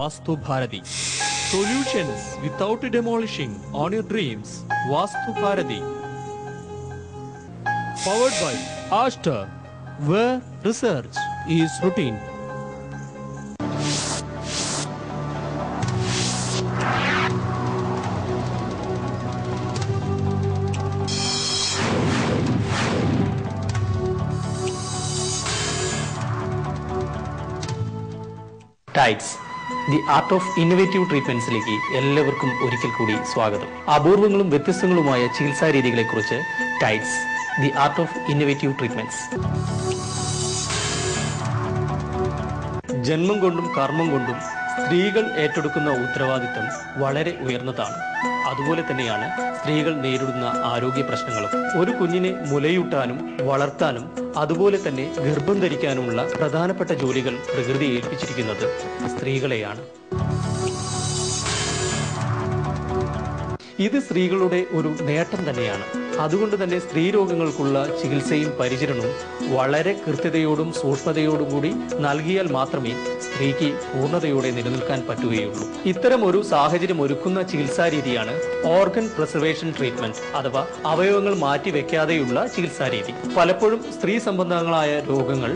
Vastu Bharati. Solutions without demolishing on your dreams. Vastu Bharati. Powered by Ashta, where research is routine. Tides the art of innovative ട്രീറ്റ്മെന്റ്സിലേക്ക് എല്ലാവർക്കും ഒരിക്കൽ കൂടി സ്വാഗതം. അപൂർവങ്ങളും വ്യത്യസ്തങ്ങളുമായ ചികിത്സാ രീതികളെ കുറിച്ച് Tides the art of innovative treatments. ജന്മം കൊണ്ടും കർമ്മം കൊണ്ടും സ്ത്രീകൾ ഏറ്റെടുക്കുന്ന ഉത്തരവാദിത്തം വളരെ ഉയർന്നതാണ്. അതുപോലെ തന്നെയാണ് സ്ത്രീകൾ നേരിടുന്ന ആരോഗ്യ പ്രശ്നങ്ങളും. ഒരു കുഞ്ഞിനെ മുലയൂട്ടാനും വളർത്താനും അതുപോലെ തന്നെ ഗർഭം ധരിക്കാനുമുള്ള പ്രധാനപ്പെട്ട ജോലികൾ പ്രകൃതി ഏൽപ്പിച്ചിരിക്കുന്നത് സ്ത്രീകളെയാണ്. ഇത് സ്ത്രീകളുടെ ഒരു നേട്ടം തന്നെയാണ്. അതുകൊണ്ട് തന്നെ സ്ത്രീ രോഗങ്ങൾക്കുള്ള ചികിത്സയും പരിചരണവും വളരെ കൃത്യതയോടും സൂക്ഷ്മതയോടും കൂടി നൽകിയാൽ മാത്രമേ സ്ത്രീക്ക് പൂർണതയോടെ നിലനിൽക്കാൻ പറ്റുകയുള്ളൂ. ഇത്തരം ഒരു സാഹചര്യം ഒരുക്കുന്ന ചികിത്സാ രീതിയാണ് ഓർഗൻ പ്രിസർവേഷൻ ട്രീറ്റ്മെന്റ് അഥവാ അവയവങ്ങൾ മാറ്റിവെക്കാതെയുള്ള ചികിത്സാ രീതി. പലപ്പോഴും സ്ത്രീ സംബന്ധങ്ങളായ രോഗങ്ങൾ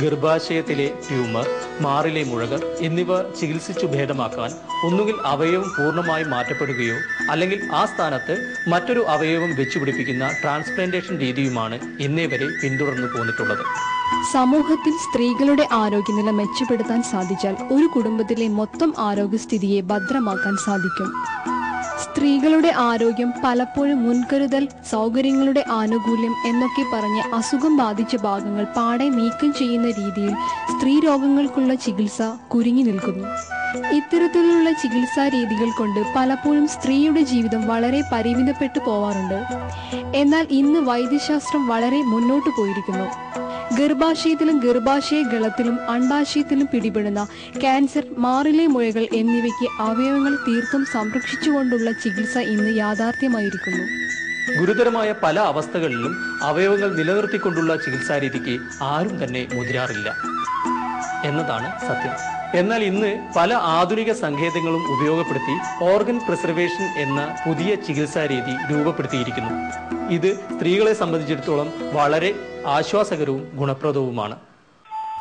ഗർഭാശയത്തിലെ ട്യൂമർ മാറിലെ മുഴകൾ എന്നിവ ചികിത്സിച്ചു ഭേദമാക്കാൻ ഒന്നുകിൽ അവയവം പൂർണമായി മാറ്റപ്പെടുകയോ അല്ലെങ്കിൽ ആ സ്ഥാനത്ത് മറ്റൊരു അവയവം വെച്ചുപിടിപ്പിക്കുന്ന ട്രാൻസ്പ്ലാന്റേഷൻ രീതിയുമാണ് ഇന്നേ വരെ പിന്തുടർന്നു പോന്നിട്ടുള്ളത്. സമൂഹത്തിൽ സ്ത്രീകളുടെ ആരോഗ്യനില മെച്ചപ്പെടുത്താൻ സാധിച്ചാൽ ഒരു കുടുംബത്തിലെ മൊത്തം ആരോഗ്യസ്ഥിതിയെ ഭദ്രമാക്കാൻ സാധിക്കും. സ്ത്രീകളുടെ ആരോഗ്യം പലപ്പോഴും മുൻകരുതൽ സൗകര്യങ്ങളുടെ ആനുകൂല്യം എന്നൊക്കെ പറഞ്ഞ് അസുഖം ബാധിച്ച ഭാഗങ്ങൾ പാടെ നീക്കം ചെയ്യുന്ന രീതിയിൽ സ്ത്രീ രോഗങ്ങൾക്കുള്ള ചികിത്സ കുരുങ്ങി നിൽക്കുന്നു. ഇത്തരത്തിലുള്ള ചികിത്സാ രീതികൾ കൊണ്ട് പലപ്പോഴും സ്ത്രീയുടെ ജീവിതം വളരെ പരിമിതപ്പെട്ടു പോവാറുണ്ട്. എന്നാൽ ഇന്ന് വൈദ്യശാസ്ത്രം വളരെ മുന്നോട്ട് പോയിരിക്കുന്നു. ഗർഭാശയത്തിലും ഗർഭാശയ ഗളത്തിലും അണ്ടാശയത്തിലും പിടിപെടുന്ന ക്യാൻസർ മാറിലെ മുഴകൾ എന്നിവയ്ക്ക് അവയവങ്ങൾ തീർത്തും സംരക്ഷിച്ചുകൊണ്ടുള്ള ചികിത്സ ഇന്ന് യാഥാർത്ഥ്യമായിരിക്കുന്നു. ഗുരുതരമായ പല അവസ്ഥകളിലും അവയവങ്ങൾ നിലനിർത്തിക്കൊണ്ടുള്ള ചികിത്സാരീതിക്ക് ആരും തന്നെ മുതിരാറില്ല എന്നതാണ് സത്യം. എന്നാൽ ഇന്ന് പല ആധുനിക സങ്കേതങ്ങളും ഉപയോഗപ്പെടുത്തി ഓർഗൻ പ്രിസർവേഷൻ എന്ന പുതിയ ചികിത്സാ രീതി രൂപപ്പെടുത്തിയിരിക്കുന്നു. ഇത് സ്ത്രീകളെ സംബന്ധിച്ചിടത്തോളം വളരെ ആശ്വാസകരവും ഗുണപ്രദവുമാണ്.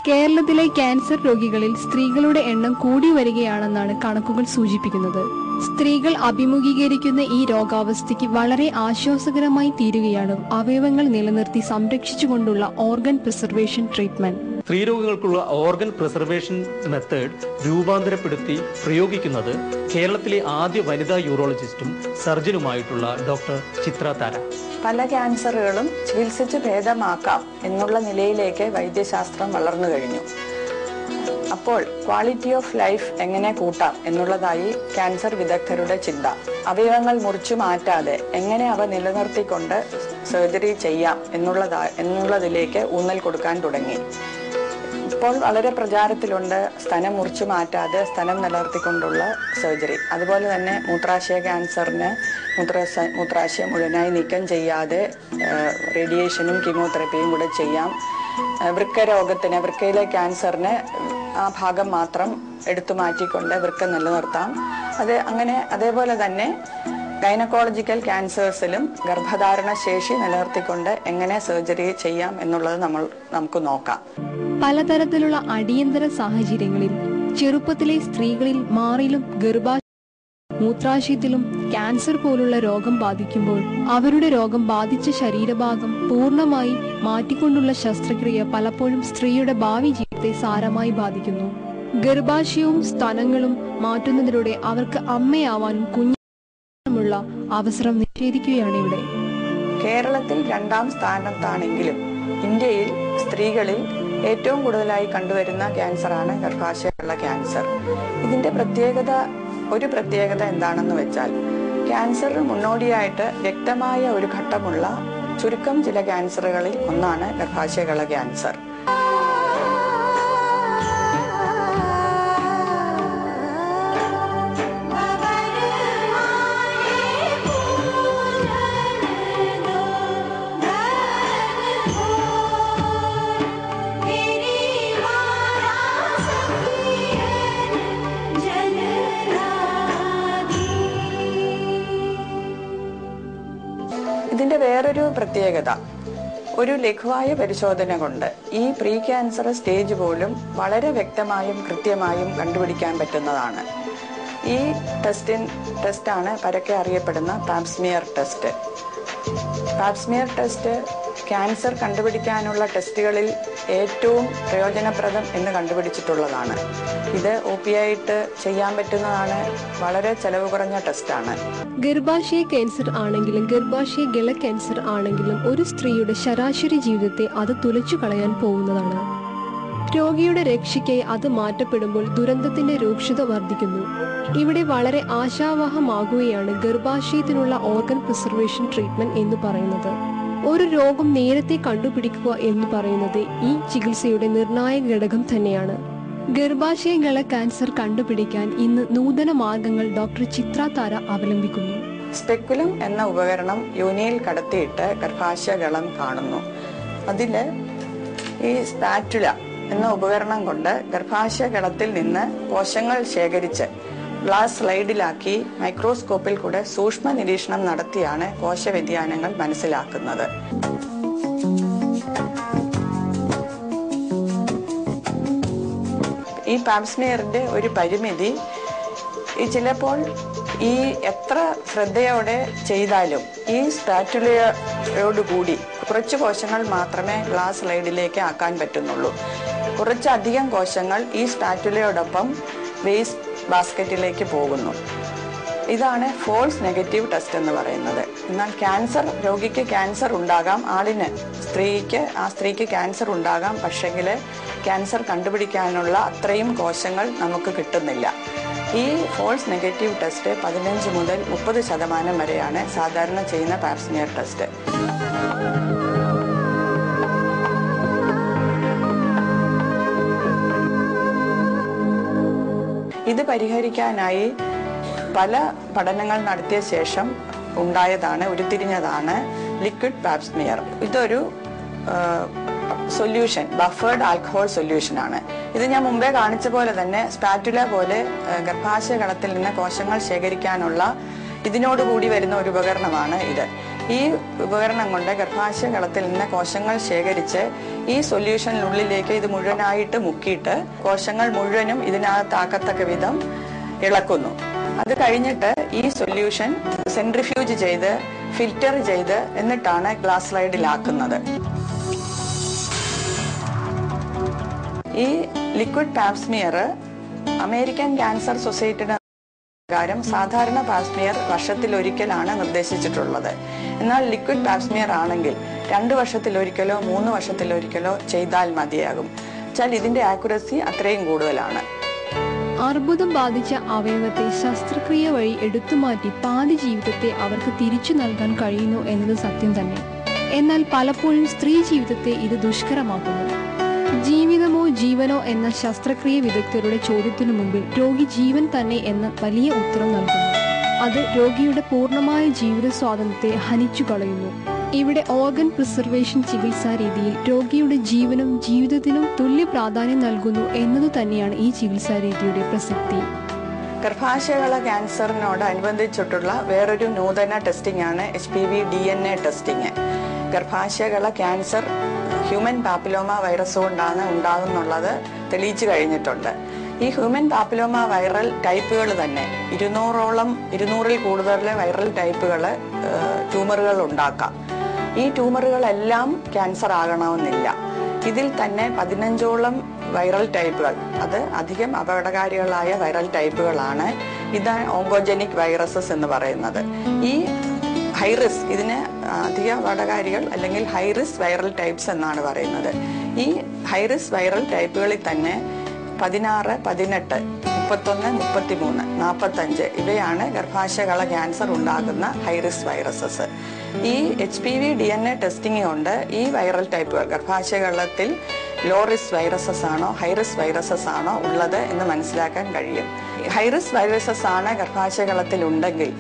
കേരളത്തിലെ ക്യാൻസർ രോഗികളിൽ സ്ത്രീകളുടെ എണ്ണം കൂടി വരികയാണെന്നാണ് കണക്കുകൾ സൂചിപ്പിക്കുന്നത്. സ്ത്രീകൾ അഭിമുഖീകരിക്കുന്ന ഈ രോഗാവസ്ഥയ്ക്ക് വളരെ ആശ്വാസകരമായി തീരുകയാണ് അവയവങ്ങൾ നിലനിർത്തി സംരക്ഷിച്ചുകൊണ്ടുള്ള ഓർഗൻ പ്രിസർവേഷൻ ട്രീറ്റ്മെന്റ്. സ്ത്രീരോഗങ്ങൾക്കുള്ള ഓർഗൻ പ്രിസർവേഷൻ മെത്തേഡ് രൂപാന്തരപ്പെടുത്തി പ്രയോഗിക്കുന്നത് കേരളത്തിലെ ആദ്യ വനിതാ യൂറോളജിസ്റ്റും സർജനുമായിട്ടുള്ള ഡോക്ടർ ചിത്ര താര. പല ക്യാൻസറുകളും ചികിത്സിച്ച് ഭേദമാക്കാം എന്നുള്ള നിലയിലേക്ക് വൈദ്യശാസ്ത്രം വളർന്നു കഴിഞ്ഞു. അപ്പോൾ ക്വാളിറ്റി ഓഫ് ലൈഫ് എങ്ങനെ കൂട്ടാം എന്നുള്ളതായി ക്യാൻസർ വിദഗ്ധരുടെ ചിന്ത. അവയവങ്ങൾ മുറിച്ചു മാറ്റാതെ എങ്ങനെ അവ നിലനിർത്തിക്കൊണ്ട് സർജറി ചെയ്യാം എന്നുള്ളതാ എന്നുള്ളതിലേക്ക് ഊന്നൽ കൊടുക്കാൻ തുടങ്ങി. ഇപ്പോൾ വളരെ പ്രചാരത്തിലുണ്ട് സ്ഥലം മുറിച്ചു മാറ്റാതെ സ്ഥലം നിലനിർത്തിക്കൊണ്ടുള്ള സർജറി. അതുപോലെ തന്നെ മൂത്രാശയ ക്യാൻസറിന് മൂത്രാശയ മൂത്രാശയം മുഴുവനായി നീക്കം ചെയ്യാതെ റേഡിയേഷനും കീമോതെറപ്പിയും കൂടെ ചെയ്യാം. വൃക്ക രോഗത്തിന് വൃക്കയിലെ ക്യാൻസറിന് ആ ഭാഗം മാത്രം എടുത്തു മാറ്റിക്കൊണ്ട് വൃക്ക നിലനിർത്താം. അത് അങ്ങനെ അതേപോലെ തന്നെ ഗൈനക്കോളജിക്കൽ ക്യാൻസേഴ്സിലും ഗർഭധാരണ ശേഷി നിലനിർത്തിക്കൊണ്ട് എങ്ങനെ സർജറി ചെയ്യാം എന്നുള്ളത് നമ്മൾ നമുക്ക് നോക്കാം. പലതരത്തിലുള്ള അടിയന്തര സാഹചര്യങ്ങളിൽ ചെറുപ്പത്തിലെ സ്ത്രീകളിൽ മാറിലും ഗർഭാ മൂത്രാശയത്തിലും ക്യാൻസർ പോലുള്ള രോഗം ബാധിക്കുമ്പോൾ അവരുടെ രോഗം ബാധിച്ച ശരീരഭാഗം പൂർണമായി മാറ്റിക്കൊണ്ടുള്ള ശസ്ത്രക്രിയ പലപ്പോഴും സ്ത്രീയുടെ ഭാവി ജീവിതത്തെ സാരമായി ബാധിക്കുന്നു. ഗർഭാശയവും സ്തനങ്ങളും മാറ്റുന്നതിലൂടെ അവർക്ക് അമ്മയാവാനും കുഞ്ഞുമുള്ള അവസരം നിഷേധിക്കുകയാണ് ഇവിടെ. കേരളത്തിൽ രണ്ടാം സ്ഥാനത്താണെങ്കിലും ഇന്ത്യയിൽ സ്ത്രീകളിൽ ഏറ്റവും കൂടുതലായി കണ്ടുവരുന്ന ക്യാൻസറാണ് ഗർഭാശയമുള്ള ക്യാൻസർ. ഇതിന്റെ പ്രത്യേകത ഒരു പ്രത്യേകത എന്താണെന്ന് വെച്ചാൽ ക്യാൻസറിന് മുന്നോടിയായിട്ട് വ്യക്തമായ ഒരു ഘട്ടമുള്ള ചുരുക്കം ചില ക്യാൻസറുകളിൽ ഒന്നാണ് ഗർഭാശയകള ക്യാൻസർ. പ്രത്യേകത. ഒരു ലഘുവായ പരിശോധന കൊണ്ട് ഈ പ്രീ ക്യാൻസർ സ്റ്റേജ് പോലും വളരെ വ്യക്തമായും കൃത്യമായും കണ്ടുപിടിക്കാൻ പറ്റുന്നതാണ്. ഈ ടെസ്റ്റിൻ ടെസ്റ്റാണ് പരക്കെ അറിയപ്പെടുന്ന pap smear test. Pap smear test cancer കണ്ടുപിടിക്കാനുള്ള ടെസ്റ്റുകളിൽ ഏറ്റവും പ്രയോജനപ്രദം എന്ന് കണ്ടുപിടിച്ചിട്ടുള്ളതാണ്. ഇത് ഒ പി ആയിട്ട് ചെയ്യാൻ പറ്റുന്നതാണ്. വളരെ ചെലവ് കുറഞ്ഞ ടെസ്റ്റാണ്. ഗർഭാശയ ക്യാൻസർ ആണെങ്കിലും ഗർഭാശയ ഗള ക്യാൻസർ ആണെങ്കിലും ഒരു സ്ത്രീയുടെ ശരാശരി ജീവിതത്തെ അത് തുലച്ചു കളയാൻ പോകുന്നതാണ്. രോഗിയുടെ രക്ഷയ്ക്കായി അത് മാറ്റപ്പെടുമ്പോൾ ദുരന്തത്തിന്റെ രൂക്ഷത വർദ്ധിക്കുന്നു. ഇവിടെ വളരെ ആശാവഹമാകുകയാണ് ഗർഭാശയത്തിനുള്ള ഓർഗൻ പ്രിസർവേഷൻ ട്രീറ്റ്മെന്റ് എന്ന് പറയുന്നത്. ഒരു രോഗം നേരത്തെ കണ്ടുപിടിക്കുക എന്ന് പറയുന്നത് ഈ ചികിത്സയുടെ നിർണായക ഘടകം തന്നെയാണ്. ഗർഭാശയങ്ങളെ ക്യാൻസർ കണ്ടുപിടിക്കാൻ ഇന്ന് നൂതന മാർഗങ്ങൾ ഡോക്ടർ ചിത്ര താര അവലംബിക്കുന്നു. സ്പെക്കുലം എന്ന ഉപകരണം യോനിയിൽ കടത്തിയിട്ട് ഗർഭാശയകളം കാണുന്നു. അതിൽ ഈ സ്പാറ്റുല എന്ന ഉപകരണം കൊണ്ട് ഗർഭാശയകളത്തിൽ നിന്ന് കോശങ്ങൾ ശേഖരിച്ച് ഗ്ലാസ് സ്ലൈഡിലാക്കി മൈക്രോസ്കോപ്പിൽ കൂടെ സൂക്ഷ്മ നിരീക്ഷണം നടത്തിയാണ് കോശ വ്യതിയാനങ്ങൾ മനസ്സിലാക്കുന്നത്. ഈ പാംസ്മിയറിന്റെ ഒരു പരിമിതി ഈ ചിലപ്പോൾ ഈ എത്ര ശ്രദ്ധയോടെ ചെയ്താലും ഈ സ്പാറ്റുലയോട് കൂടി കുറച്ച് കോശങ്ങൾ മാത്രമേ ഗ്ലാസ് സ്ലൈഡിലേക്ക് ആക്കാൻ പറ്റുന്നുള്ളൂ. കുറച്ചധികം കോശങ്ങൾ ഈ സ്പാറ്റുലയോടൊപ്പം വേസ്റ്റ് ബാസ്ക്കറ്റിലേക്ക് പോകുന്നു. ഇതാണ് ഫോൾസ് നെഗറ്റീവ് ടെസ്റ്റ് എന്ന് പറയുന്നത്. എന്നാൽ ക്യാൻസർ രോഗിക്ക് ക്യാൻസർ ഉണ്ടാകാം ആളിന് സ്ത്രീക്ക് ആ സ്ത്രീക്ക് ക്യാൻസർ ഉണ്ടാകാം പക്ഷെങ്കിൽ ക്യാൻസർ കണ്ടുപിടിക്കാനുള്ള അത്രയും കോശങ്ങൾ നമുക്ക് കിട്ടുന്നില്ല. ഈ ഫോൾസ് നെഗറ്റീവ് ടെസ്റ്റ് പതിനഞ്ച് മുതൽ മുപ്പത് ശതമാനം വരെയാണ് സാധാരണ ചെയ്യുന്ന പാപ്സിനിയർ ടെസ്റ്റ് ഇത് പരിഹരിക്കാനായി പല പഠനങ്ങൾ നടത്തിയ ശേഷം ഉണ്ടായതാണ് ഉരുത്തിരിഞ്ഞതാണ് ലിക്വിഡ് പാപ്സ്മിയർ. ഇതൊരു സൊല്യൂഷൻ ബഫേർഡ് ആൽക്കഹോൾ സൊല്യൂഷൻ ആണ്. ഇത് ഞാൻ മുമ്പേ കാണിച്ച പോലെ തന്നെ സ്പാറ്റുല പോലെ ഗർഭാശയ ഗർഭാശയകളത്തിൽ നിന്ന് കോശങ്ങൾ ശേഖരിക്കാനുള്ള ഇതിനോട് കൂടി വരുന്ന ഒരു ഉപകരണമാണ് ഇത്. ഈ ഉപകരണം കൊണ്ട് ഗർഭാശയകളത്തിൽ നിന്ന് കോശങ്ങൾ ശേഖരിച്ച് ഈ സൊല്യൂഷനുള്ളിലേക്ക് ഇത് മുഴുവനായിട്ട് മുക്കിയിട്ട് കോശങ്ങൾ മുഴുവനും ഇതിനകത്താക്കത്തക്ക വിധം ഇളക്കുന്നു. അത് കഴിഞ്ഞിട്ട് ഈ സൊല്യൂഷൻ സെൻട്രിഫ്യൂജ് ചെയ്ത് ഫിൽറ്റർ ചെയ്ത് എന്നിട്ടാണ് ഗ്ലാസ് സ്ലൈഡിലാക്കുന്നത്. ഈ ലിക്വിഡ് പാപ്സ്മിയർ അമേരിക്കൻ ക്യാൻസർ സൊസൈറ്റിയുടെ പ്രകാരം സാധാരണ പാസ്മിയർ വർഷത്തിൽ ഒരിക്കലാണ് നിർദ്ദേശിച്ചിട്ടുള്ളത്. എന്നാൽ ലിക്വിഡ് പാസ്മിയർ ആണെങ്കിൽ രണ്ട് വർഷത്തിലൊരിക്കലോ മൂന്ന് വർഷത്തിലൊരിക്കലോ ചെയ്താൽ മതിയാകും. വെച്ചാൽ ഇതിന്റെ ആക്യുറസി അത്രയും കൂടുതലാണ്. അർബുദം ബാധിച്ച അവയവത്തെ ശസ്ത്രക്രിയ വഴി എടുത്തുമാറ്റി പാതി ജീവിതത്തെ അവർക്ക് തിരിച്ചു നൽകാൻ കഴിയുന്നു എന്നത് സത്യം തന്നെ. എന്നാൽ പലപ്പോഴും സ്ത്രീ ജീവിതത്തെ ഇത് ദുഷ്കരമാക്കുന്നു. ജീവിതമോ ജീവനോ എന്ന ശസ്ത്രക്രിയ വിദഗ്ധരുടെ ചോദ്യത്തിനു മുമ്പിൽ രോഗി ജീവൻ തന്നെ എന്ന വലിയ ഉത്തരം നൽകുന്നു. അത് രോഗിയുടെ പൂർണമായ ജീവിത സ്വാതന്ത്ര്യത്തെ ഹനിച്ചു കളയുന്നു ഇവിടെ ഓർഗൻ പ്രിസർവേഷൻ ചികിത്സാ രീതിയിൽ രോഗിയുടെ ജീവനും ജീവിതത്തിനും തുല്യ പ്രാധാന്യം നൽകുന്നു എന്നത് തന്നെയാണ് ഈ ചികിത്സാ രീതിയുടെ പ്രസക്തി. ഗർഭാശയകള ക്യാൻസറിനോട് അനുബന്ധിച്ചിട്ടുള്ള വേറൊരു നൂതന ടെസ്റ്റിംഗ് ആണ് H P V D N A testing ഗർഭാശയകള cancer human papilloma virus കൊണ്ടാണ് ഉണ്ടാകുന്നുള്ളത് തെളിയിച്ചു കഴിഞ്ഞിട്ടുണ്ട്. ഈ ഹ്യൂമൻ പാപ്പിലോമ വൈറൽ ടൈപ്പുകൾ തന്നെ ഇരുന്നൂറോളം ഇരുന്നൂറിൽ കൂടുതൽ വൈറൽ ടൈപ്പുകൾ ട്യൂമറുകൾ ഉണ്ടാക്കാം. ഈ ട്യൂമറുകളെല്ലാം ക്യാൻസർ ആകണമെന്നില്ല. ഇതിൽ തന്നെ പതിനഞ്ചോളം വൈറൽ ടൈപ്പുകൾ അത് അധികം അപകടകാരികളായ വൈറൽ ടൈപ്പുകളാണ്. ഇതാണ് ഓങ്കോജനിക് വൈറസസ് എന്ന് പറയുന്നത്. ഈ ഹൈറിസ് ഇതിന് അധിക അപകടകാരികൾ അല്ലെങ്കിൽ ഹൈറിസ് വൈറൽ ടൈപ്സ് എന്നാണ് പറയുന്നത്. ഈ ഹൈറിസ് വൈറൽ ടൈപ്പുകളിൽ തന്നെ പതിനാറ് പതിനെട്ട് മുപ്പത്തൊന്ന് മുപ്പത്തിമൂന്ന് നാൽപ്പത്തഞ്ച് ഇവയാണ് ഗർഭാശയകള ക്യാൻസർ ഉണ്ടാകുന്ന ഹൈറിസ് വൈറസസ്. ഈ H P V D N A testing കൊണ്ട് ഈ വൈറൽ ടൈപ്പ് ടൈപ്പുകൾ ഗർഭാശയകളത്തിൽ ലോറിസ് വൈറസസ് ആണോ ഹൈറിസ് വൈറസസ് ആണോ ഉള്ളത് എന്ന് മനസ്സിലാക്കാൻ കഴിയും. ഹൈറിസ് വൈറസസ് ആണ് ഗർഭാശയകളത്തിൽ ഉണ്ടെങ്കിൽ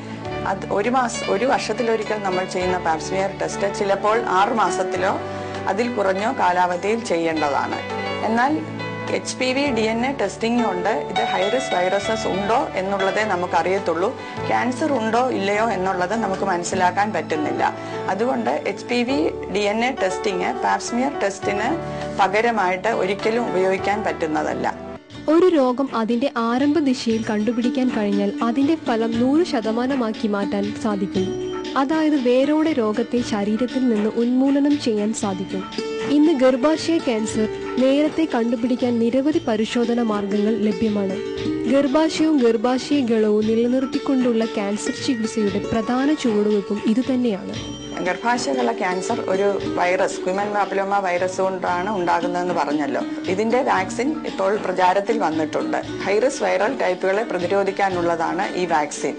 അത് ഒരു മാസം ഒരു വർഷത്തിലൊരിക്കൽ നമ്മൾ ചെയ്യുന്ന പാപ്സ്മിയർ ടെസ്റ്റ് ചിലപ്പോൾ ആറ് മാസത്തിലോ അതിൽ കുറഞ്ഞോ കാലാവധിയിൽ ചെയ്യേണ്ടതാണ്. എന്നാൽ H P V D N A testing ഉണ്ട് ഇത് ഹൈറിസ് വൈറസസ് ഉണ്ടോ എന്നുള്ളതേ നമുക്ക് അറിയത്തുള്ളൂ ക്യാൻസർ ഉണ്ടോ ഇല്ലയോ എന്നുള്ളത് നമുക്ക് മനസ്സിലാക്കാൻ പറ്റുന്നില്ല. അതുകൊണ്ട് H P V D N A testing pap smear ടെസ്റ്റിന് പകരമായിട്ട് ഒരിക്കലും ഉപയോഗിക്കാൻ പറ്റുന്നതല്ല. ഒരു രോഗം അതിന്റെ ആരംഭ ദിശയിൽ കണ്ടുപിടിക്കാൻ കഴിഞ്ഞാൽ അതിന്റെ ഫലം നൂറ് ശതമാനമാക്കി മാറ്റാൻ സാധിക്കും. അതായത് വേരോടെ രോഗത്തെ ശരീരത്തിൽ നിന്ന് ഉന്മൂലനം ചെയ്യാൻ സാധിക്കും. ഇന്ന് ഗർഭാശയ ക്യാൻസർ നേരത്തെ കണ്ടുപിടിക്കാൻ നിരവധി പരിശോധന മാർഗങ്ങൾ ലഭ്യമാണ്. ഗർഭാശയവും ഗർഭാശയ ഗളവും നിലനിർത്തിക്കൊണ്ടുള്ള ക്യാൻസർ ചികിത്സയുടെ പ്രധാന ചുവടുവയ്പും ഇതുതന്നെയാണ്. ഗർഭാശയമുള്ള ക്യാൻസർ ഒരു വൈറസ് ഹ്യൂമൻ പാപ്പിലോമ വൈറസ് കൊണ്ടാണ് ഉണ്ടാകുന്നതെന്ന് പറഞ്ഞല്ലോ. ഇതിന്റെ വാക്സിൻ ഇപ്പോൾ പ്രചാരത്തിൽ വന്നിട്ടുണ്ട്. ഹൈറിസ് വൈറൽ ടൈപ്പുകളെ പ്രതിരോധിക്കാനുള്ളതാണ് ഈ വാക്സിൻ.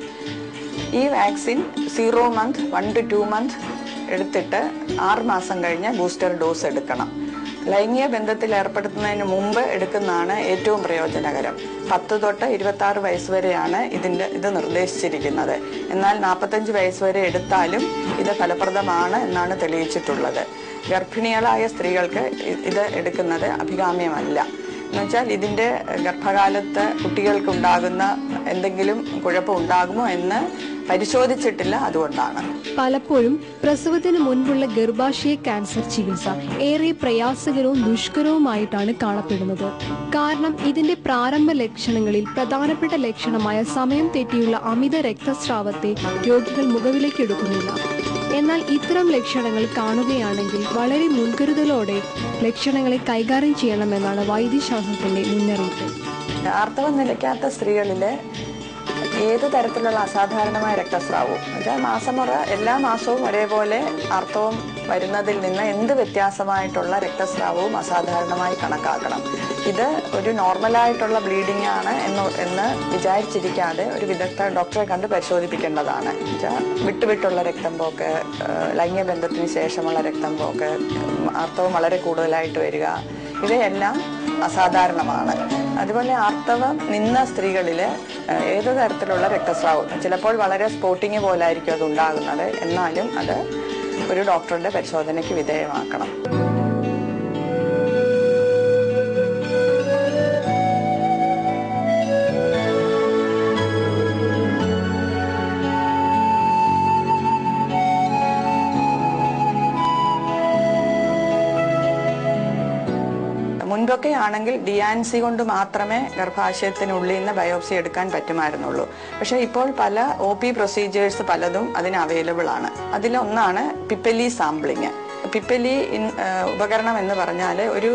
ഈ vaccine zero month one two two month എടുത്തിട്ട് ആറ് മാസം കഴിഞ്ഞ് ബൂസ്റ്റർ ഡോസ് എടുക്കണം. ലൈംഗിക ബന്ധത്തിൽ ഏർപ്പെടുത്തുന്നതിന് മുമ്പ് എടുക്കുന്നതാണ് ഏറ്റവും പ്രയോജനകരം. പത്ത് തൊട്ട് ഇരുപത്തി ആറ് വയസ്സ് വരെയാണ് ഇതിന്റെ ഇത് നിർദ്ദേശിച്ചിരിക്കുന്നത്. എന്നാൽ നാൽപ്പത്തഞ്ച് വയസ്സ് വരെ എടുത്താലും ഇത് ഫലപ്രദമാണ് എന്നാണ് തെളിയിച്ചിട്ടുള്ളത്. ഗർഭിണികളായ സ്ത്രീകൾക്ക് ഇത് എടുക്കുന്നത് അഭികാമ്യമല്ല. എന്നുവെച്ചാൽ ഇതിന്റെ ഗർഭകാലത്ത് കുട്ടികൾക്ക് ഉണ്ടാകുന്ന എന്തെങ്കിലും കുഴപ്പം ഉണ്ടാകുമോ എന്ന് പരിശോധിച്ചിട്ടില്ല അതുകൊണ്ടാണ്. പലപ്പോഴും പ്രസവത്തിന് മുൻപുള്ള ഗർഭാശയ ക്യാൻസർ ചികിത്സ ഏറെ പ്രയാസകരവും ദുഷ്കരവുമായിട്ടാണ് കാണപ്പെടുന്നത്. കാരണം ഇതിന്റെ പ്രാരംഭ ലക്ഷണങ്ങളിൽ പ്രധാനപ്പെട്ട ലക്ഷണമായ സമയം തെറ്റിയുള്ള അമിത രക്തസ്രാവത്തെ രോഗികൾ മുഖവിലേക്കെടുക്കുന്നില്ല എന്നാൽ ഇത്തരം ലക്ഷണങ്ങൾ കാണുകയാണെങ്കിൽ വളരെ മുൻകരുതലോടെ ലക്ഷണങ്ങളെ കൈകാര്യം ചെയ്യണമെന്നാണ് വൈദ്യശാസ്ത്രത്തിന്റെ മുന്നറിയിപ്പ്. ആർത്തവം നിലയ്ക്കാത്ത സ്ത്രീകളിൽ ഏത് തരത്തിലുള്ള അസാധാരണമായ രക്തസ്രാവവും? എന്നുവെച്ചാൽ മാസമുറ എല്ലാ മാസവും ഒരേപോലെ അർത്ഥവും വരുന്നതിൽ നിന്ന് എന്ത് വ്യത്യാസമായിട്ടുള്ള രക്തസ്രാവവും അസാധാരണമായി കണക്കാക്കണം? ഇത് ഒരു നോർമലായിട്ടുള്ള ബ്ലീഡിംഗ് ആണ് എന്ന് എന്ന് വിചാരിച്ചിരിക്കാതെ ഒരു വിദഗ്ധ ഡോക്ടറെ കണ്ട് പരിശോധിപ്പിക്കേണ്ടതാണ്. വിട്ടുവിട്ടുള്ള രക്തം പോക്ക് ലൈംഗിക ബന്ധത്തിന് ശേഷമുള്ള രക്തം പോക്ക് അർത്ഥവും വളരെ കൂടുതലായിട്ട് വരിക ഇവയെല്ലാം അസാധാരണമാണ്. അതുപോലെ ആർത്തവം നിന്ന സ്ത്രീകളിൽ ഏത് തരത്തിലുള്ള രക്തസ്രാവം ചിലപ്പോൾ വളരെ സ്പോട്ടിങ് പോലായിരിക്കും അത് ഉണ്ടാകുന്നത്. എന്നാലും അത് ഒരു ഡോക്ടറുടെ പരിശോധനയ്ക്ക് വിധേയമാക്കണം. മുൻപൊക്കെ ആണെങ്കിൽ ഡിയാൻസി കൊണ്ട് മാത്രമേ ഗർഭാശയത്തിനുള്ളിൽ നിന്ന് ബയോപ്സി എടുക്കാൻ പറ്റുമായിരുന്നുള്ളൂ. പക്ഷെ ഇപ്പോൾ പല ഒ പി പ്രൊസീജിയേഴ്സ് പലതും അതിന് അവൈലബിൾ ആണ്. അതിലൊന്നാണ് പിപ്പലി സാമ്പിളിങ്. പിപ്പലി ഉപകരണം എന്ന് പറഞ്ഞാൽ ഒരു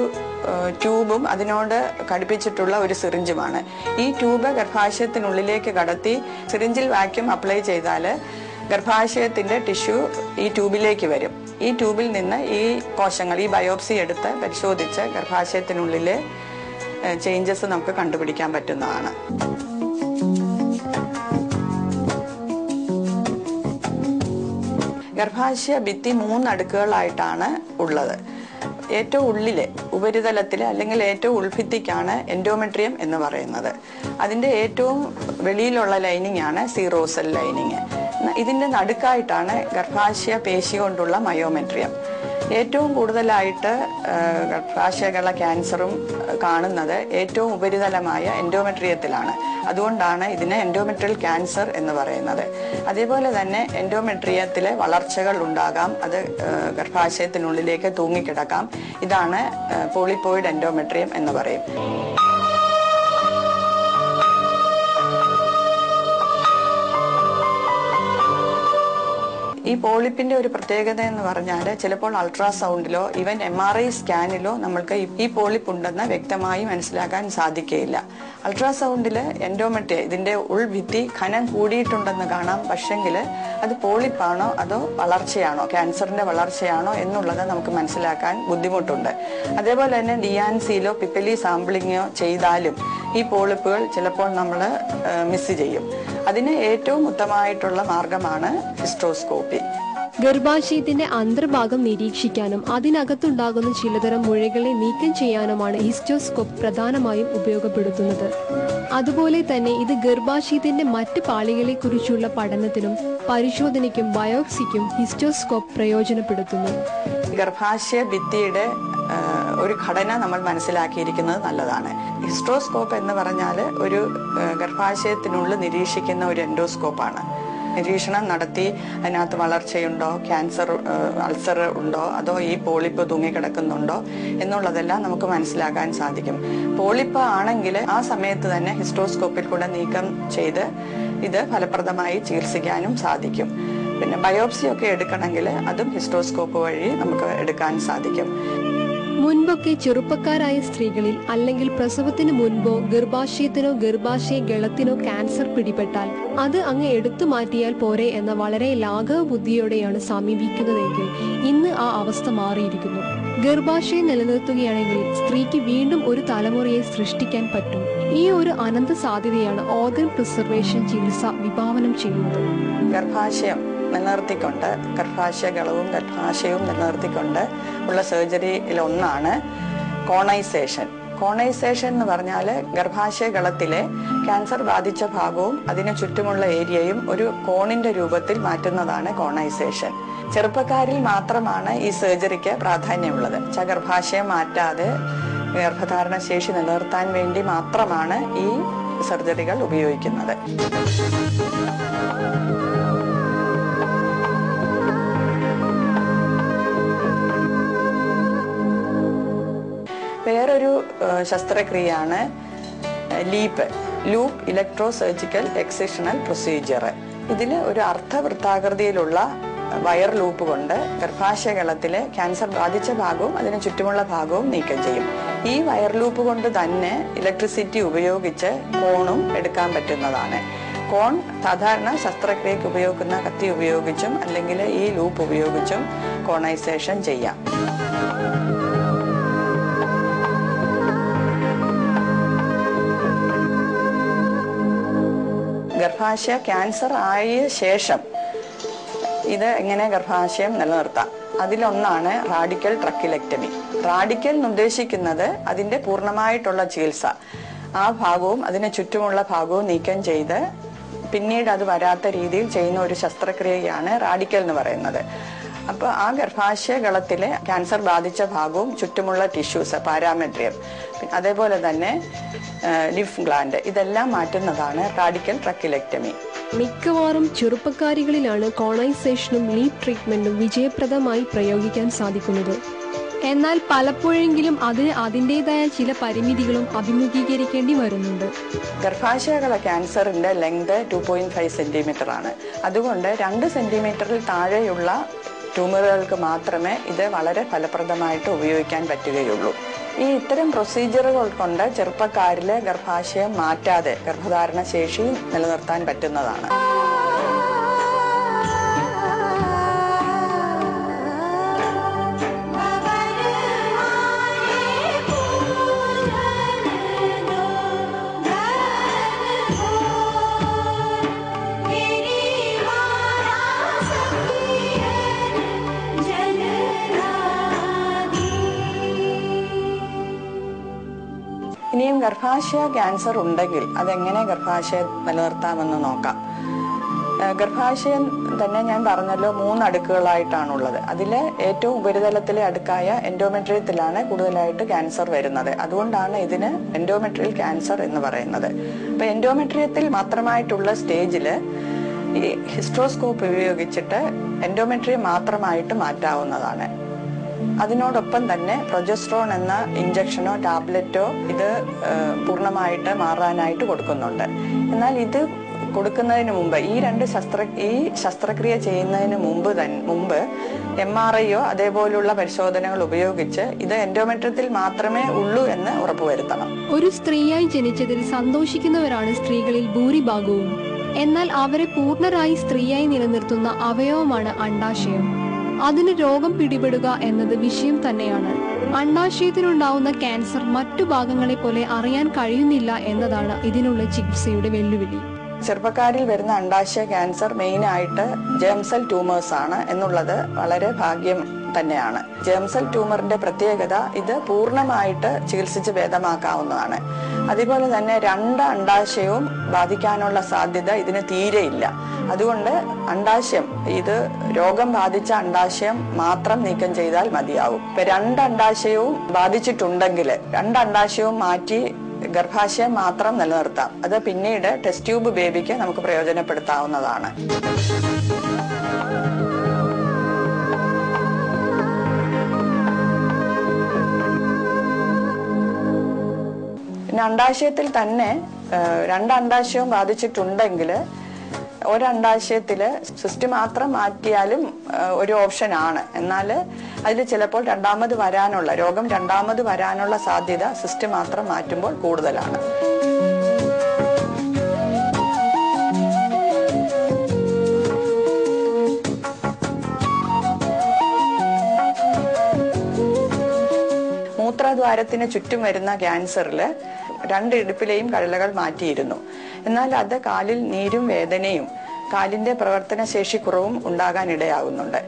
ട്യൂബും അതിനോട് ഘടിപ്പിച്ചിട്ടുള്ള ഒരു സിറിഞ്ചുമാണ്. ഈ ട്യൂബ് ഗർഭാശയത്തിനുള്ളിലേക്ക് കടത്തി സിറിഞ്ചിൽ വാക്യൂം അപ്ലൈ ചെയ്താൽ ഗർഭാശയത്തിന്റെ ടിഷ്യൂ ഈ ട്യൂബിലേക്ക് വരും. ഈ ട്യൂബിൽ നിന്ന് ഈ കോശങ്ങൾ ഈ ബയോപ്സി എടുത്ത് പരിശോധിച്ച് ഗർഭാശയത്തിനുള്ളിലെ ചേഞ്ചസ് നമുക്ക് കണ്ടുപിടിക്കാൻ പറ്റുന്നതാണ്. ഗർഭാശയ ഭിത്തി മൂന്നടുക്കുകളായിട്ടാണ് ഉള്ളത്. ഏറ്റവും ഉള്ളിലെ ഉപരിതലത്തിൽ അല്ലെങ്കിൽ ഏറ്റവും ഉൾഭിത്തിക്കാണ് എൻഡോമെട്രിയം എന്ന് പറയുന്നത്. അതിന്റെ ഏറ്റവും വെളിയിലുള്ള ലൈനിങ് ആണ് സീറോസൽ ലൈനിങ് ഇതിന്റെ നടുക്കായിട്ടാണ് ഗർഭാശയ പേശി കൊണ്ടുള്ള മയോമെട്രിയം. ഏറ്റവും കൂടുതലായിട്ട് ഗർഭാശയകള ക്യാൻസറും കാണുന്നത് ഏറ്റവും ഉപരിതലമായ എൻഡോമെട്രിയത്തിലാണ്. അതുകൊണ്ടാണ് ഇതിനെ എൻഡോമെട്രിയൽ ക്യാൻസർ എന്ന് പറയുന്നത്. അതേപോലെ തന്നെ എൻഡോമെട്രിയത്തിലെ വളർച്ചകൾ ഉണ്ടാകാം. അത് ഗർഭാശയത്തിനുള്ളിലേക്ക് തൂങ്ങിക്കിടക്കാം. ഇതാണ് പോളിപ്പോയിഡ് എൻഡോമെട്രിയം എന്ന് പറയും. ഈ പോളിപ്പിന്റെ ഒരു പ്രത്യേകത എന്ന് പറഞ്ഞാൽ ചിലപ്പോൾ അൾട്രാസൗണ്ടിലോ ഈവൻ എം ആർ ഐ സ്കാനിലോ നമ്മൾക്ക് ഈ- ഈ പോളിപ്പ് ഉണ്ടെന്ന് വ്യക്തമായി മനസ്സിലാക്കാൻ സാധിക്കുകയില്ല അൾട്രാസൗണ്ടിൽ എൻഡോമെട്രിയ ഇതിന്റെ ഉൾഭിത്തി ഖനം കൂടിയിട്ടുണ്ടെന്ന് കാണാം. പക്ഷെങ്കിൽ അത് പോളിപ്പാണോ അതോ വളർച്ചയാണോ? ക്യാൻസറിന്റെ വളർച്ചയാണോ എന്നുള്ളത് നമുക്ക് മനസ്സിലാക്കാൻ ബുദ്ധിമുട്ടുണ്ട്. അതേപോലെ തന്നെ ഡിയാൻസിയിലോ പിപ്പലി സാമ്പിളിങ്ങോ ചെയ്താലും ഈ പോളിപ്പുകൾ ചിലപ്പോൾ നമ്മൾ മിസ് ചെയ്യും. അതിന് ഏറ്റവും ഉത്തമമായിട്ടുള്ള മാർഗമാണ് ഹിസ്ട്രോസ്കോപ്പി ഗർഭാശയത്തിന്റെ അന്തർഭാഗം നിരീക്ഷിക്കാനും അതിനകത്തുണ്ടാകുന്ന ചിലതരം മുഴകളെ നീക്കം ചെയ്യാനുമാണ് ഹിസ്റ്റോസ്കോപ്പ് പ്രധാനമായും ഉപയോഗപ്പെടുത്തുന്നത്. അതുപോലെ തന്നെ ഇത് ഗർഭാശയത്തിന്റെ മറ്റ് പാളികളെക്കുറിച്ചുള്ള പഠനത്തിനും പരിശോധനയ്ക്കും ബയോപ്സിക്കും ഹിസ്റ്റോസ്കോപ്പ് പ്രയോജനപ്പെടുത്തുന്നു. ഗർഭാശയ ഭിത്തിയുടെ ഒരു ഘടന നമ്മൾ മനസ്സിലാക്കിയിരിക്കുന്നത് നല്ലതാണ്. ഹിസ്ട്രോസ്കോപ്പ് എന്ന് പറഞ്ഞാൽ ഒരു ഗർഭാശയത്തിനുള്ളിൽ നിരീക്ഷിക്കുന്ന ഒരു എൻഡോസ്കോപ്പാണ്. നിരീക്ഷണം നടത്തി അതിനകത്ത് വളർച്ചയുണ്ടോ ക്യാൻസർ അൾസർ ഉണ്ടോ അതോ ഈ പോളിപ്പ് തൂങ്ങിക്കിടക്കുന്നുണ്ടോ എന്നുള്ളതെല്ലാം നമുക്ക് മനസ്സിലാക്കാൻ സാധിക്കും. പോളിപ്പ് ആണെങ്കിൽ ആ സമയത്ത് തന്നെ ഹിസ്റ്റോസ്കോപ്പിൽ കൂടെ നീക്കം ചെയ്ത് ഇത് ഫലപ്രദമായി ചികിത്സിക്കാനും സാധിക്കും. പിന്നെ ബയോപ്സി ഒക്കെ എടുക്കണമെങ്കിൽ അതും ഹിസ്റ്റോസ്കോപ്പ് വഴി നമുക്ക് എടുക്കാൻ സാധിക്കും. മുൻപൊക്കെ ചെറുപ്പക്കാരായ സ്ത്രീകളിൽ അല്ലെങ്കിൽ പ്രസവത്തിന് മുൻപോ ഗർഭാശയത്തിനോ ഗർഭാശയ ഗളത്തിനോ ക്യാൻസർ പിടിപെട്ടാൽ അത് അങ്ങ് എടുത്തു മാറ്റിയാൽ പോരെ എന്ന വളരെ ലാഘവ ബുദ്ധിയോടെയാണ് സമീപിക്കുന്നതെങ്കിൽ ഇന്ന് ആ അവസ്ഥ മാറിയിരിക്കുന്നു. ഗർഭാശയം നിലനിർത്തുകയാണെങ്കിൽ സ്ത്രീക്ക് വീണ്ടും ഒരു തലമുറയെ സൃഷ്ടിക്കാൻ പറ്റും. ഈ ഒരു അനന്ത സാധ്യതയാണ് ഓർഗൻ പ്രിസർവേഷൻ ചികിത്സ വിഭാവനം ചെയ്യുന്നത്. ഗർഭാശയം നിലനിർത്തിക്കൊണ്ട് ഗർഭാശയ ഗളവും ഗർഭാശയവും നിലനിർത്തിക്കൊണ്ട് ഉള്ള സർജറിയിലൊന്നാണ് കോണൈസേഷൻ കോണൈസേഷൻ എന്ന് പറഞ്ഞാൽ ഗർഭാശയ ഗളത്തിലെ ക്യാൻസർ ബാധിച്ച ഭാഗവും അതിനു ചുറ്റുമുള്ള ഏരിയയും ഒരു കോണിന്റെ രൂപത്തിൽ മാറ്റുന്നതാണ് കോണൈസേഷൻ ചെറുപ്പക്കാരിൽ മാത്രമാണ് ഈ സർജറിക്ക് പ്രാധാന്യമുള്ളത്. ഗർഭാശയം മാറ്റാതെ ഗർഭധാരണ ശേഷി നിലനിർത്താൻ വേണ്ടി മാത്രമാണ് ഈ സർജറികൾ ഉപയോഗിക്കുന്നത്. വേറൊരു ശസ്ത്രക്രിയയാണ് LEEP loop electrosurgical excisional procedure ഇതിൽ ഒരു അർത്ഥവൃത്താകൃതിയിലുള്ള വയർ ലൂപ്പ് കൊണ്ട് ഗർഭാശയകളത്തിലെ ക്യാൻസർ ബാധിച്ച ഭാഗവും അതിന് ചുറ്റുമുള്ള ഭാഗവും നീക്കം ചെയ്യും. ഈ വയർ ലൂപ്പ് കൊണ്ട് തന്നെ ഇലക്ട്രിസിറ്റി ഉപയോഗിച്ച് കോണും എടുക്കാൻ പറ്റുന്നതാണ്. കോൺ സാധാരണ ശസ്ത്രക്രിയയ്ക്ക് ഉപയോഗിക്കുന്ന കത്തി ഉപയോഗിച്ചും അല്ലെങ്കിൽ ഈ ലൂപ്പ് ഉപയോഗിച്ചും കോണൈസേഷൻ ചെയ്യാം. ഗർഭാശയ ക്യാൻസർ ആയ ശേഷം ഇത് എങ്ങനെ ഗർഭാശയം നിലനിർത്താം? അതിലൊന്നാണ് റാഡിക്കൽ ട്രക്കിലെക്ടമി. റാഡിക്കൽ ഉദ്ദേശിക്കുന്നത് അതിന്റെ പൂർണമായിട്ടുള്ള ചികിത്സ. ആ ഭാഗവും അതിന് ചുറ്റുമുള്ള ഭാഗവും നീക്കം ചെയ്ത് പിന്നീട് അത് വരാത്ത രീതിയിൽ ചെയ്യുന്ന ഒരു ശസ്ത്രക്രിയയാണ് റാഡിക്കൽ എന്ന് പറയുന്നത്. അപ്പോൾ ആ ഗർഭാശയ ഗളത്തിലെ ക്യാൻസർ ബാധിച്ച ഭാഗവും ചുറ്റുമുള്ള ടിഷ്യൂസ് പാരാമെട്രിയം അതേപോലെ തന്നെ ലിഫ് ഗ്ലാൻഡ് ഇതെല്ലാം മാറ്റുന്നതാണ് റാഡിക്കൽ ട്രക്കിലെക്ടമി. മിക്കവാറും ചെറുപ്പക്കാരികളിലാണ് കോണൈസേഷനും ലീപ് ട്രീറ്റ്മെന്റും വിജയപ്രദമായി പ്രയോഗിക്കാൻ സാധിക്കുന്നത്. എന്നാൽ പലപ്പോഴെങ്കിലും അതിന് അതിന്റെതായ ചില പരിമിതികളും അഭിമുഖീകരിക്കേണ്ടി വരുന്നുണ്ട്. ഗർഭാശയകള ക്യാൻസറിന്റെ length two point five centimetre ആണ് അതുകൊണ്ട് രണ്ട് സെന്റിമീറ്ററിൽ താഴെയുള്ള ട്യൂമറുകൾക്ക് മാത്രമേ ഇത് വളരെ ഫലപ്രദമായിട്ട് ഉപയോഗിക്കാൻ പറ്റുകയുള്ളൂ. ഈ ഇത്തരം പ്രൊസീജിയറുകൾ കൊണ്ട് ചെറുപ്പക്കാരിലെ ഗർഭാശയം മാറ്റാതെ ഗർഭധാരണ ശേഷിയും നിലനിർത്താൻ പറ്റുന്നതാണ്. ഗർഭാശയ ക്യാൻസർ ഉണ്ടെങ്കിൽ അതെങ്ങനെ ഗർഭാശയം നിലനിർത്താമെന്ന് നോക്കാം. ഗർഭാശയം തന്നെ ഞാൻ പറഞ്ഞല്ലോ മൂന്ന് അടുക്കുകളായിട്ടാണുള്ളത് അതിൽ ഏറ്റവും ഉപരിതലത്തിലെ അടുക്കായ എൻഡോമെട്രിയത്തിലാണ് കൂടുതലായിട്ട് ക്യാൻസർ വരുന്നത്. അതുകൊണ്ടാണ് ഇതിന് എൻഡോമെട്രിയൽ ക്യാൻസർ എന്ന് പറയുന്നത്. അപ്പൊ എൻഡോമെട്രിയത്തിൽ മാത്രമായിട്ടുള്ള സ്റ്റേജിൽ ഈ ഹിസ്ട്രോസ്കോപ്പ് ഉപയോഗിച്ചിട്ട് എൻഡോമെട്രിയം മാത്രമായിട്ട് മാറ്റാവുന്നതാണ്. അതിനോടൊപ്പം തന്നെ പ്രൊജസ്ട്രോൺ എന്ന ഇഞ്ചക്ഷനോ ടാബ്ലറ്റോ ഇത് പൂർണമായിട്ട് മാറാനായിട്ട് കൊടുക്കുന്നുണ്ട്. എന്നാൽ ഇത് കൊടുക്കുന്നതിന് മുമ്പ് ഈ രണ്ട് ശസ്ത്ര ഈ ശസ്ത്രക്രിയ ചെയ്യുന്നതിന് മുമ്പ് തന്നെ മുമ്പ് എം ആർ ഐയോ അതേപോലുള്ള പരിശോധനകൾ ഉപയോഗിച്ച് ഇത് എൻഡോമെട്രത്തിൽ മാത്രമേ ഉള്ളൂ എന്ന് ഉറപ്പുവരുത്തണം. ഒരു സ്ത്രീയായി ജനിച്ചതിൽ സന്തോഷിക്കുന്നവരാണ് സ്ത്രീകളിൽ ഭൂരിഭാഗവും. എന്നാൽ അവരെ പൂർണരായി സ്ത്രീയായി നിലനിർത്തുന്ന അവയവമാണ് അണ്ടാശയം. അതിന് രോഗം പിടിപെടുക എന്നത് വിഷയം തന്നെയാണ്. അണ്ടാശയത്തിനുണ്ടാവുന്ന ക്യാൻസർ മറ്റു ഭാഗങ്ങളെ പോലെ അറിയാൻ കഴിയുന്നില്ല എന്നതാണ് ഇതിനുള്ള ചികിത്സയുടെ വെല്ലുവിളി. ചെറുപ്പക്കാരിൽ വരുന്ന അണ്ടാശയ ക്യാൻസർ മെയിൻ ആയിട്ട് ജേംസൽ ട്യൂമേഴ്സ് ആണ് എന്നുള്ളത് വളരെ ഭാഗ്യം തന്നെയാണ്. ജേംസൽ ട്യൂമറിന്റെ പ്രത്യേകത ഇത് പൂർണമായിട്ട് ചികിത്സിച്ച് ഭേദമാക്കാവുന്നതാണ്. അതുപോലെ തന്നെ രണ്ട് അണ്ടാശയവും ബാധിക്കാനുള്ള സാധ്യത ഇതിന് തീരെയില്ല അതുകൊണ്ട് അണ്ടാശയം ഇത് രോഗം ബാധിച്ച അണ്ടാശയം മാത്രം നീക്കം ചെയ്താൽ മതിയാവും. ഇപ്പൊ രണ്ട് അണ്ടാശയവും ബാധിച്ചിട്ടുണ്ടെങ്കിൽ രണ്ട് അണ്ടാശയവും മാറ്റി ഗർഭാശയം മാത്രം നിലനിർത്താം. അത് പിന്നീട് ടെസ്റ്റ് ട്യൂബ് ബേബിക്ക് നമുക്ക് പ്രയോജനപ്പെടുത്താവുന്നതാണ്. പിന്നെ അണ്ടാശയത്തിൽ തന്നെ രണ്ട് അണ്ടാശയവും ബാധിച്ചിട്ടുണ്ടെങ്കിൽ ഒരണ്ടാശയത്തിൽ സിസ്റ്റ് മാത്രം മാറ്റിയാലും ഒരു ഓപ്ഷൻ ആണ് എന്നാൽ അതിൽ ചിലപ്പോൾ രണ്ടാമത് വരാനുള്ള രോഗം രണ്ടാമത് വരാനുള്ള സാധ്യത സിസ്റ്റ് മാത്രം മാറ്റുമ്പോൾ കൂടുതലാണ്. മൂത്രദ്വാരത്തിന് ചുറ്റും വരുന്ന ക്യാൻസറിൽ രണ്ട് ഇടുപ്പിലെയും കഴലകൾ മാറ്റിയിരുന്നു. എന്നാൽ അത് കാലിൽ നീരും വേദനയും കാലിന്റെ പ്രവർത്തനശേഷി കുറവും ഉണ്ടാകാൻ ഇടയാകുന്നുണ്ട്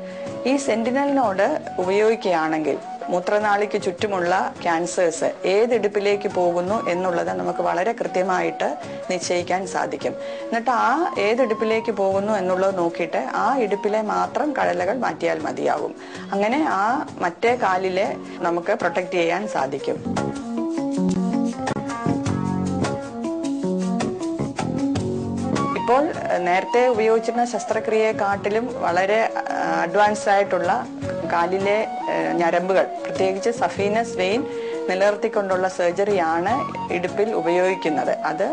ഈ സെന്റിനൽ നോഡ് ഉപയോഗിക്കുകയാണെങ്കിൽ മൂത്രനാളിക്ക് ചുറ്റുമുള്ള ക്യാൻസേഴ്സ് ഏത് ഇടുപ്പിലേക്ക് പോകുന്നു എന്നുള്ളത് നമുക്ക് വളരെ കൃത്യമായിട്ട് നിശ്ചയിക്കാൻ സാധിക്കും. എന്നിട്ട് ആ ഏത് ഇടുപ്പിലേക്ക് പോകുന്നു എന്നുള്ളത് നോക്കിയിട്ട് ആ ഇടുപ്പിലെ മാത്രം കഴലകൾ മാറ്റിയാൽ മതിയാകും. അങ്ങനെ ആ മറ്റേ കാലിലെ നമുക്ക് പ്രൊട്ടക്ട് ചെയ്യാൻ സാധിക്കും. ഇപ്പോൾ നേരത്തെ ഉപയോഗിച്ചിരുന്ന ശസ്ത്രക്രിയയെക്കാട്ടിലും വളരെ അഡ്വാൻസ്ഡ് ആയിട്ടുള്ള കാലിലെ ഞരമ്പുകൾ പ്രത്യേകിച്ച് സഫീനസ് വെയിൻ നിലനിർത്തിക്കൊണ്ടുള്ള സർജറിയാണ് ഇടുപ്പിൽ ഉപയോഗിക്കുന്നത്. അത്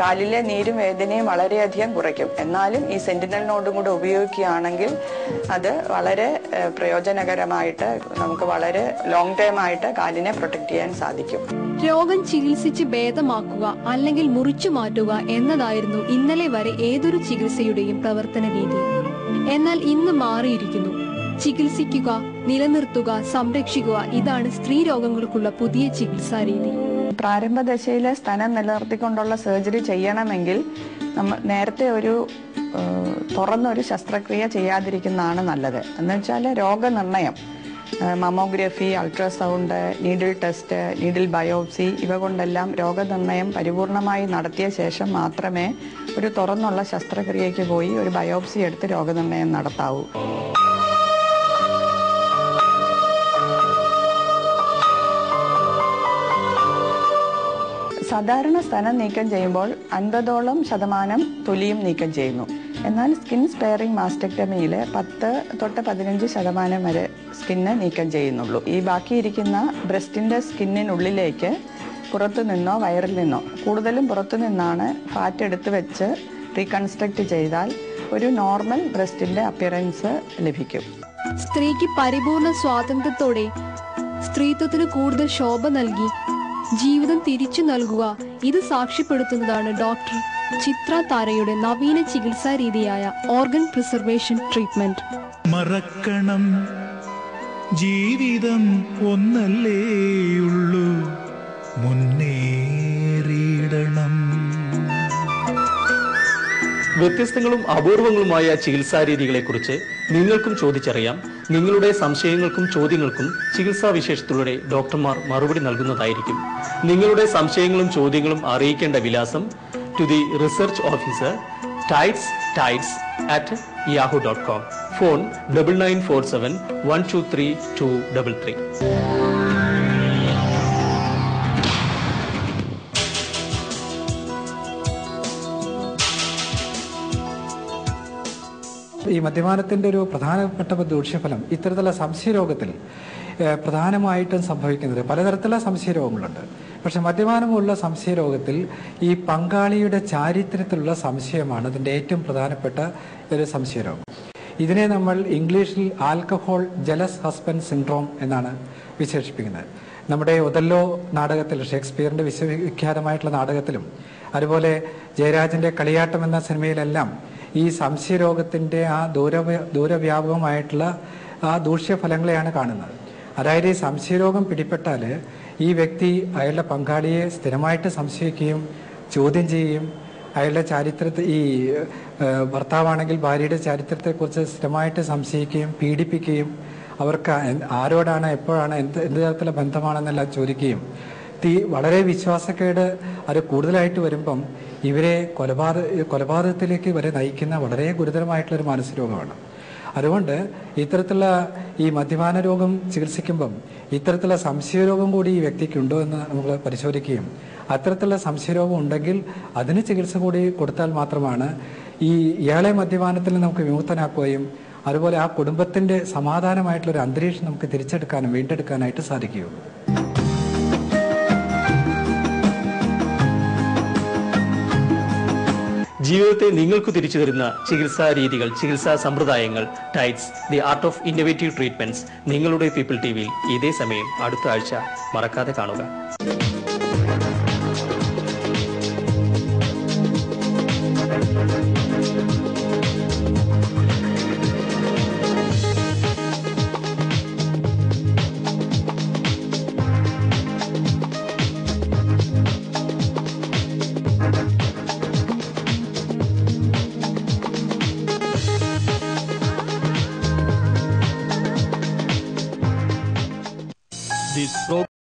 കാലിലെ നീരും വേദനയും വളരെയധികം കുറയ്ക്കും. എന്നാലും ഈ സെന്റിനൽ നോഡും കൂടെ ഉപയോഗിക്കുകയാണെങ്കിൽ അത് വളരെ പ്രയോജനകരമായിട്ട് നമുക്ക് വളരെ ലോങ് ടൈം ആയിട്ട് കാലിനെ പ്രൊട്ടക്ട് ചെയ്യാൻ സാധിക്കും. രോഗം ചികിത്സിച്ച് ഭേദമാക്കുക അല്ലെങ്കിൽ മുറിച്ചു മാറ്റുക എന്നതായിരുന്നു ഇന്നലെ വരെ ഏതൊരു ചികിത്സയുടെയും പ്രവർത്തന രീതി എന്നാൽ ഇന്ന് മാറിയിരിക്കുന്നു. ചികിത്സിക്കുക നിലനിർത്തുക സംരക്ഷിക്കുക. ഇതാണ് സ്ത്രീ രോഗങ്ങൾക്കുള്ള പുതിയ ചികിത്സാ രീതി. പ്രാരംഭ ദശയിലെ നിലനിർത്തിക്കൊണ്ടുള്ള സർജറി ചെയ്യണമെങ്കിൽ നമ്മൾ നേരത്തെ ഒരു തുറന്നൊരു ശസ്ത്രക്രിയ ചെയ്യാതിരിക്കുന്നതാണ് നല്ലത്. എന്ന് വെച്ചാൽ രോഗനിർണയം mammography ultrasound needle test needle biopsy ഇവ കൊണ്ടെല്ലാം രോഗനിർണയം പരിപൂർണമായി നടത്തിയ ശേഷം മാത്രമേ ഒരു തുറന്നുള്ള ശസ്ത്രക്രിയയ്ക്ക് പോയി ഒരു ബയോപ്സി എടുത്ത് രോഗനിർണയം നടത്താവൂ. സാധാരണ സ്ഥലം നീക്കം ചെയ്യുമ്പോൾ അൻപതോളം ശതമാനം തൊലിയും നീക്കം ചെയ്യുന്നു. എന്നാൽ സ്കിൻ സ്പെയറിംഗ് മാസ്റ്റക്ടമിയിൽ പത്ത് തൊട്ട് പതിനഞ്ച് ശതമാനം വരെ സ്കിന്ന് നീക്കം ചെയ്യുന്നുള്ളൂ. ഈ ബാക്കിയിരിക്കുന്ന ബ്രസ്റ്റിന്റെ സ്കിന്നിനുള്ളിലേക്ക് പുറത്തു നിന്നോ വയറിൽ നിന്നോ കൂടുതലും പുറത്തു നിന്നാണ് ഫാറ്റ് എടുത്ത് വെച്ച് റീകൺസ്ട്രക്ട് ചെയ്താൽ ഒരു നോർമൽ ബ്രസ്റ്റിന്റെ അപ്പിയറൻസ് ലഭിക്കും. സ്ത്രീക്ക് പരിപൂർണ സ്വാതന്ത്ര്യത്തോടെ സ്ത്രീത്വത്തിന് കൂടുതൽ ശോഭ നൽകി ജീവിതം തിരിച്ചു നൽകുക. ഇത് സാക്ഷ്യപ്പെടുത്തുന്നതാണ് ഡോക്ടർ ചിത്ര താരയുടെ നവീന ചികിത്സാ രീതിയായ ഓർഗൻ പ്രിസർവേഷൻ ട്രീറ്റ്മെന്റ്. മറക്കണം. ജീവിതം ഒന്നല്ലേയുള്ളൂ മുന്നേറിയിടണം വ്യത്യസ്തങ്ങളും അപൂർവങ്ങളുമായ ചികിത്സാ രീതികളെക്കുറിച്ച് നിങ്ങൾക്കും ചോദിച്ചറിയാം. നിങ്ങളുടെ സംശയങ്ങൾക്കും ചോദ്യങ്ങൾക്കും ചികിത്സാ വിശേഷത്തിലൂടെ ഡോക്ടർമാർ മറുപടി നൽകുന്നതായിരിക്കും. നിങ്ങളുടെ സംശയങ്ങളും ചോദ്യങ്ങളും അറിയിക്കേണ്ട വിലാസം to the research officer Tides Tides at Yahoo dot com phone double nine four seven one two three two double three ഈ മദ്യപാനത്തിന്റെ ഒരു പ്രധാനപ്പെട്ട ദൂഷ്യഫലം ഇത്തരത്തിലുള്ള സംശയരോഗത്തിൽ പ്രധാനമായിട്ടും സംഭവിക്കുന്നത് പലതരത്തിലുള്ള സംശയരോഗങ്ങളുണ്ട്. പക്ഷെ മദ്യപാനമുള്ള സംശയരോഗത്തിൽ ഈ പങ്കാളിയുടെ ചാരിത്രത്തിലുള്ള സംശയമാണ് ഇതിന്റെ ഏറ്റവും പ്രധാനപ്പെട്ട ഒരു സംശയരോഗം. ഇതിനെ നമ്മൾ ഇംഗ്ലീഷിൽ ആൽക്കഹോൾ ജലസ് ഹസ്ബൻഡ് സിൻഡ്രോം എന്നാണ് വിശേഷിപ്പിക്കുന്നത്. നമ്മുടെ ഒതല്ലോ നാടകത്തിൽ ഷേക്സ്പിയറിന്റെ വിശ്വവിഖ്യാതമായിട്ടുള്ള നാടകത്തിലും അതുപോലെ ജയരാജന്റെ കളിയാട്ടം എന്ന സിനിമയിലെല്ലാം ഈ സംശയരോഗത്തിന്റെ ആ ദൂര ദൂരവ്യാപകമായിട്ടുള്ള ആ ദൂഷ്യഫലങ്ങളെയാണ് കാണുന്നത്. അതായത് ഈ സംശയരോഗം പിടിപെട്ടാൽ ഈ വ്യക്തി അയാളുടെ പങ്കാളിയെ സ്ഥിരമായിട്ട് സംശയിക്കുകയും ചോദ്യം ചെയ്യുകയും അയാളുടെ ചരിത്രത്തെ ഈ ഭർത്താവാണെങ്കിൽ ഭാര്യയുടെ ചരിത്രത്തെക്കുറിച്ച് സ്ഥിരമായിട്ട് സംശയിക്കുകയും പീഡിപ്പിക്കുകയും അവർക്ക് ആരോടാണ് എപ്പോഴാണ് എന്ത് എന്ത് തരത്തിലുള്ള ബന്ധമാണെന്നെല്ലാം ചോദിക്കുകയും തീ വളരെ വിശ്വാസക്കേട് അത് കൂടുതലായിട്ട് വരുമ്പം ഇവരെ കൊലപാതക കൊലപാതകത്തിലേക്ക് വരെ നയിക്കുന്ന വളരെ ഗുരുതരമായിട്ടുള്ളൊരു മാനസിക രോഗമാണ് അതുകൊണ്ട് ഇത്തരത്തിലുള്ള ഈ മദ്യപാന രോഗം ചികിത്സിക്കുമ്പം ഇത്തരത്തിലുള്ള സംശയരോഗം കൂടി ഈ വ്യക്തിക്കുണ്ടോ എന്ന് നമ്മൾ പരിശോധിക്കുകയും അത്തരത്തിലുള്ള സംശയരോഗം ഉണ്ടെങ്കിൽ അതിന് ചികിത്സ കൂടി കൊടുത്താൽ മാത്രമാണ് ഈ ഇയാളെ മദ്യപാനത്തിൽ നമുക്ക് വിമുക്തനാക്കുകയും അതുപോലെ ആ കുടുംബത്തിന്റെ സമാധാനമായിട്ടുള്ള ഒരു അന്തരീക്ഷം നമുക്ക് തിരിച്ചെടുക്കാനും വീണ്ടെടുക്കാനായിട്ട് സാധിക്കുകയുള്ളൂ. ജീവിതത്തെ നിങ്ങൾക്ക് തിരിച്ചു തരുന്ന ചികിത്സാ രീതികൾ ചികിത്സാ സമ്പ്രദായങ്ങൾ Tides the art of innovative treatments നിങ്ങളുടെ പീപ്പിൾ ടി വിയിൽ ഇതേ സമയം അടുത്ത ആഴ്ച മറക്കാതെ കാണുക.